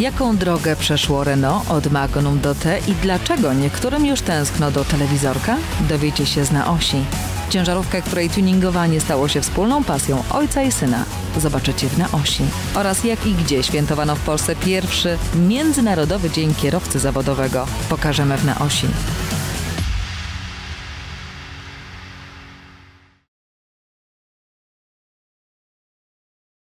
Jaką drogę przeszło Renault od Magnum do T i dlaczego niektórym już tęskno do telewizorka? Dowiecie się z na osi. Ciężarówkę, której tuningowanie stało się wspólną pasją ojca i syna. Zobaczycie w na osi. Oraz jak i gdzie świętowano w Polsce pierwszy Międzynarodowy Dzień Kierowcy Zawodowego. Pokażemy w na osi.